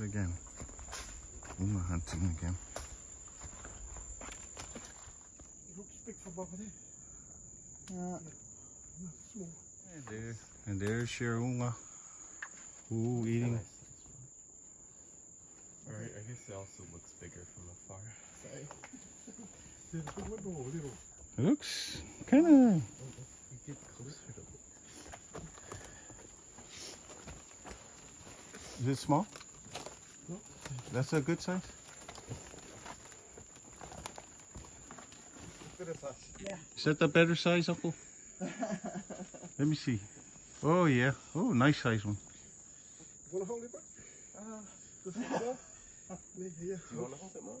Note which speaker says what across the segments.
Speaker 1: it again. Uga hunting again.
Speaker 2: Looks big for over there.
Speaker 3: Yeah.
Speaker 2: Small.
Speaker 1: And there, and there's Shiruma. Ooh, eating.
Speaker 4: Or I I guess it also looks bigger from afar.
Speaker 2: There's a big one.
Speaker 1: Looks kind of.
Speaker 4: Get closer to
Speaker 1: Is it small?
Speaker 2: No.
Speaker 1: That's a good size.
Speaker 2: Good as us.
Speaker 1: Is that the better size, Uncle? Let me see. Oh yeah. Oh, nice size one.
Speaker 2: You wanna hold it, bud?
Speaker 3: Uh,
Speaker 2: Does it go? Yeah, yeah.
Speaker 4: Do you want to hold it, Mom?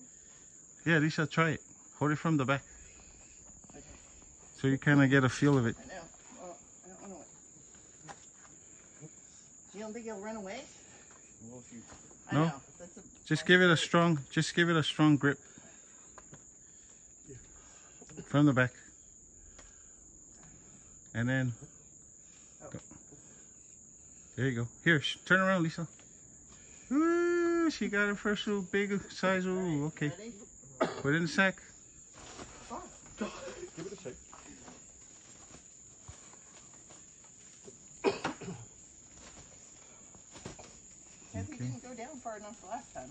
Speaker 1: Yeah, Lisa, try it. Hold it from the back.
Speaker 3: Okay.
Speaker 1: So you kind of get a feel of it.
Speaker 3: I know. Well, I don't want to. You don't think he'll run away?
Speaker 4: Well, if you
Speaker 3: I
Speaker 1: No.
Speaker 3: know.
Speaker 1: Just give it a strong, just give it a strong grip. From the back. And then, go. there you go. Here, turn around, Lisa. Ooh, she got her first little big size. Ooh, okay. Put it in the sack.
Speaker 2: Give it a shake.
Speaker 3: I think
Speaker 1: Okay.
Speaker 3: didn't go down far enough the last time.